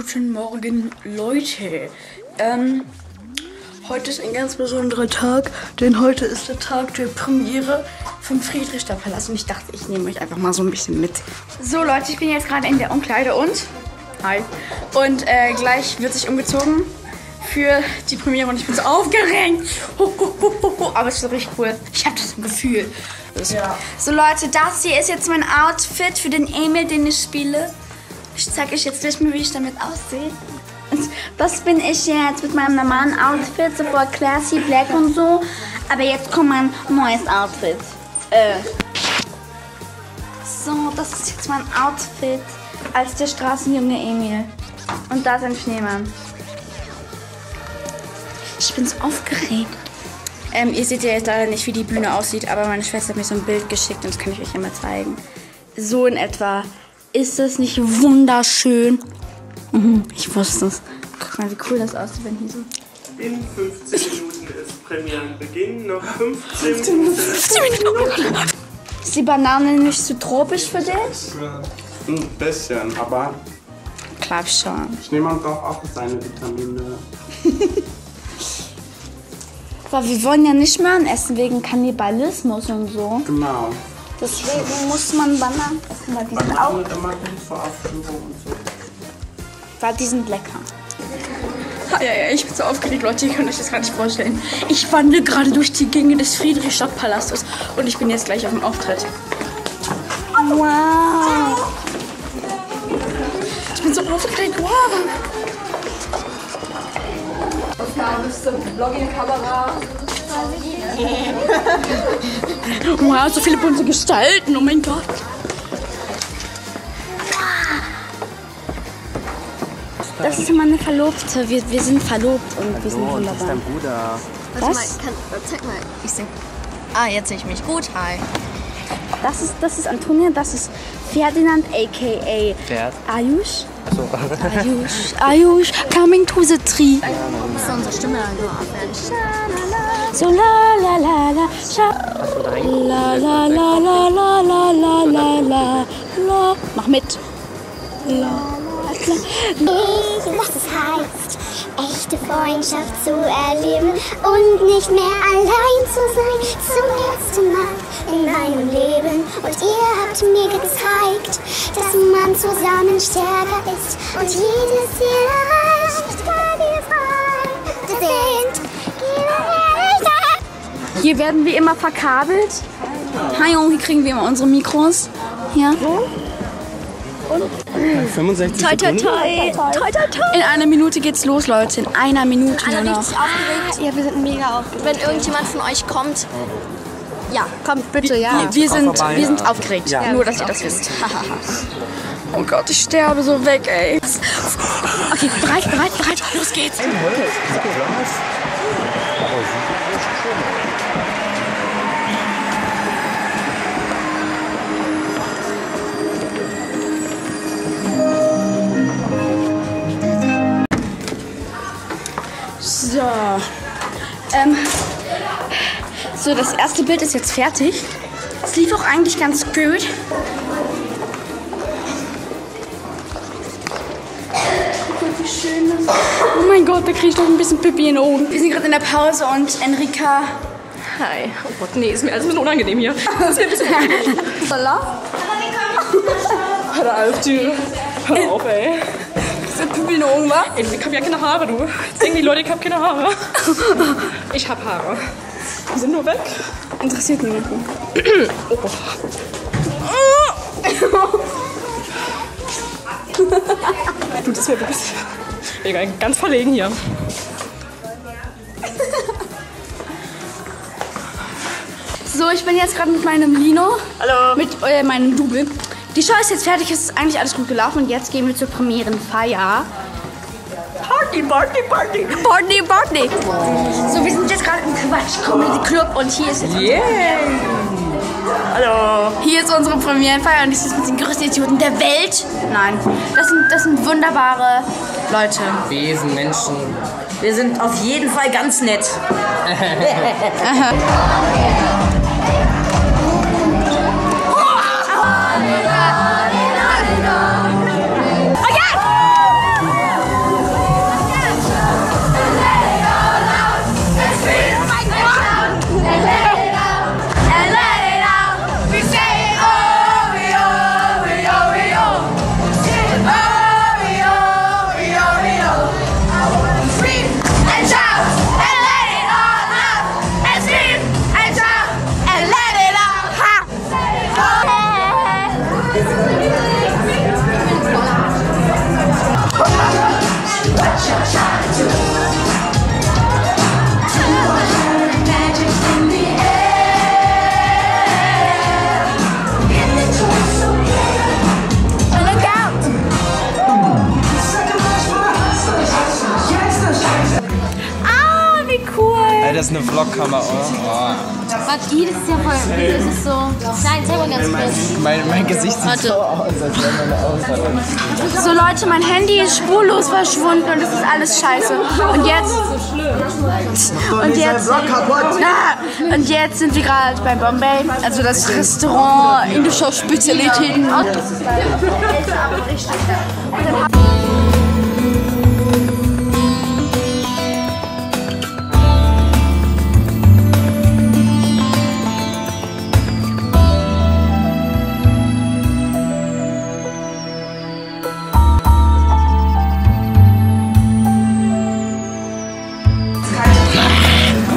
Guten Morgen, Leute. Ähm, heute ist ein ganz besonderer Tag, denn heute ist der Tag der Premiere vom Friedrichstadtpalast und ich dachte, ich nehme euch einfach mal so ein bisschen mit. So Leute, ich bin jetzt gerade in der Umkleide und hi und äh, gleich wird sich umgezogen für die Premiere und ich bin so aufgeregt. Ho, ho, ho, ho, ho. Aber es wird richtig cool. Ich habe das Gefühl. Ja. So Leute, das hier ist jetzt mein Outfit für den Emil, den ich spiele. Ich zeige euch jetzt gleich mal, wie ich damit aussehe. Das bin ich jetzt mit meinem normalen Outfit, so voll classy, black und so. Aber jetzt kommt mein neues Outfit. Äh. So, das ist jetzt mein Outfit als der Straßenjunge Emil. Und da ist ein Schneemann. Ich bin so aufgeregt. Ähm, ihr seht ja jetzt leider nicht, wie die Bühne aussieht, aber meine Schwester hat mir so ein Bild geschickt und das kann ich euch ja mal zeigen. So in etwa. Ist das nicht wunderschön? Mhm, ich wusste es. Guck mal, wie cool das aussieht, wenn hier so. In 15 Minuten ist Premierenbeginn. Noch 15 Minuten. Ist die Banane nicht zu tropisch für dich? Ein bisschen, aber Glaub schon. ich nehme auch auf seine Vitamine. Aber wir wollen ja nicht Möhren essen wegen Kannibalismus und so. Genau. Deswegen muss man Bananen essen, weil die sind auch, immer gut vor Aufführung und so. weil die sind lecker. Ja, ja, ich bin so aufgeregt, Leute, ihr könnt euch das gar nicht vorstellen. Ich wandle gerade durch die Gänge des Friedrichstadtpalastes und ich bin jetzt gleich auf dem Auftritt. Wow. Ich bin so aufgeregt, wow. Wow, so viele bunte Gestalten, oh mein Gott. Das ist meine Verlobte. Wir, wir sind verlobt und wir sind Oh, das ist wunderbar. dein Bruder. Warte mal, Was? kann, zeig mal. Ich seh. Ah, jetzt sehe ich mich. Gut, hi. Das ist, das ist Antonia, das ist Ferdinand aka Pferd. Ayush. Achso. Ayush, Ayush, coming to the tree. Muss unsere Stimme dann nur abwerten. So la la la la, scha, la la la la la la la la la la. Mach mit. was es heißt, echte Freundschaft zu erleben und nicht mehr allein zu sein. Zum ersten Mal in meinem Leben. Und ihr habt mir gezeigt, dass man zusammen stärker ist und jedes Ziel erreicht, weil wir Freunde sind. Hier werden wir immer verkabelt. Hi, und hier kriegen wir immer unsere Mikros. Ja. 65 Toi, toi, toi. Toi, toi, toi. In einer Minute geht's los, Leute. In einer Minute nur Alle noch. richtig aufgeregt. Ja, wir sind mega aufgeregt. Wenn irgendjemand von euch kommt, ja, kommt bitte, ja. Wir sind, vorbei. wir sind aufgeregt. Ja. Nur, dass ihr das wisst. oh Gott, ich sterbe so weg, ey. Okay, bereit, bereit, bereit. Los geht's. So. Ähm, so, das erste Bild ist jetzt fertig. Es lief auch eigentlich ganz gut. Guck wie schön das Oh mein Gott, da kriege ich doch ein bisschen Pipi in den Augen. Wir sind gerade in der Pause und Enrika. Hi. Oh Gott, nee, ist mir alles ein bisschen unangenehm hier. Ist mir ein bisschen Voila. Hör auf, du. Hör auf, ey. Den Augen, wa? Ey, Ich hab ja keine Haare, du. Jetzt denken die Leute, ich hab keine Haare. Ich hab Haare. Die sind nur weg. Interessiert niemanden. Du, das wird wirklich mega ganz verlegen hier. So, ich bin jetzt gerade mit meinem Lino. Hallo. Mit äh, meinem Double. Die Show ist jetzt fertig, es ist eigentlich alles gut gelaufen und jetzt gehen wir zur Premierenfeier. Party, Party, Party. Party, Party! So, wir sind jetzt gerade im Quatsch Comedy Club und hier ist jetzt Yeah. Hallo. Hier ist unsere Premierenfeier und das ist mit den größten Idioten der Welt. Nein, das sind, das sind wunderbare Leute. Wesen, Menschen. Wir sind auf jeden Fall ganz nett. Ah, das ist eine Vlogkamera, oder? Oh. Geht? Das ist ja voll. Wieso ist so? Nein, zeig mal ganz kurz. Mein, mein Gesicht sieht so aus, als wäre meine Augen. So Leute, mein Handy ist spurlos verschwunden und es ist alles scheiße. Und jetzt. Und jetzt. Ah, und jetzt sind wir gerade bei Bombay, also das Restaurant indischer Spezialitäten. Und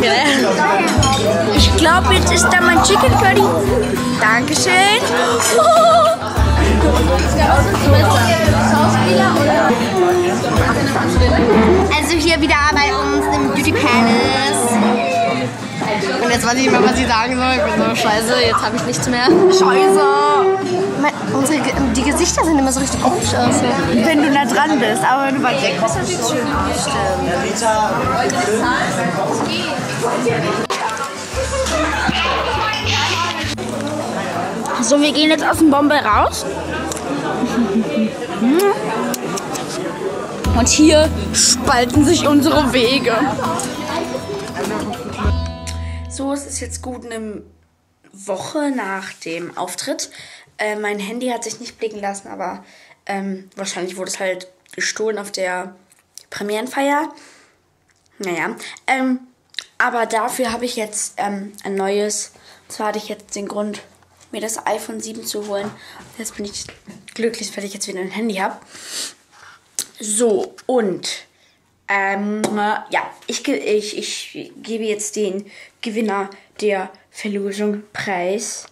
dann Ich glaube, jetzt ist da mein Chicken Curry. Dankeschön. Also hier wieder bei uns im Beauty Palace. Und jetzt weiß ich nicht mehr, was ich sagen soll. Ich bin so scheiße, jetzt habe ich nichts mehr. Scheiße. Mein, unsere, die Gesichter sind immer so richtig hübsch aus. Wenn du nah dran bist, aber wenn du weit weg bist, dann sieht's schön aus. So, wir gehen jetzt aus dem Bombe raus. Und hier spalten sich unsere Wege. So, es ist jetzt gut eine Woche nach dem Auftritt. Äh, mein Handy hat sich nicht blicken lassen, aber ähm, wahrscheinlich wurde es halt gestohlen auf der Premierenfeier. Naja, ähm, aber dafür habe ich jetzt ähm, ein neues. Und zwar hatte ich jetzt den Grund, mir das iPhone 7 zu holen. Jetzt bin ich glücklich, weil ich jetzt wieder ein Handy habe. So, und ähm, ja, ich, ich, ich gebe jetzt den Gewinner der Verlosung preis.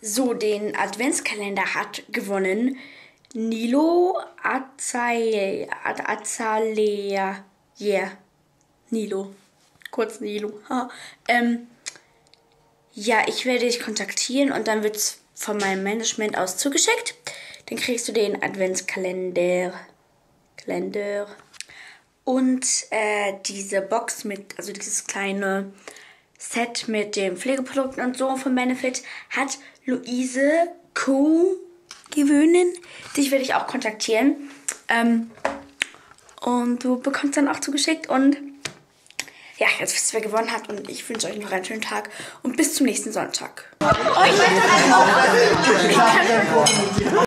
So, den Adventskalender hat gewonnen Nilo Azalea. Yeah. Nilo. Kurz Nilo. Ähm, ja, ich werde dich kontaktieren und dann wird es von meinem Management aus zugeschickt. Dann kriegst du den Adventskalender. Kalender. Und äh, diese Box mit, also dieses kleine Set mit den Pflegeprodukten und so von Benefit hat Luise Co. gewöhnen. Dich werde ich auch kontaktieren. Ähm, und du bekommst dann auch zugeschickt und ja, jetzt wisst ihr, wer gewonnen hat und ich wünsche euch noch einen schönen Tag und bis zum nächsten Sonntag.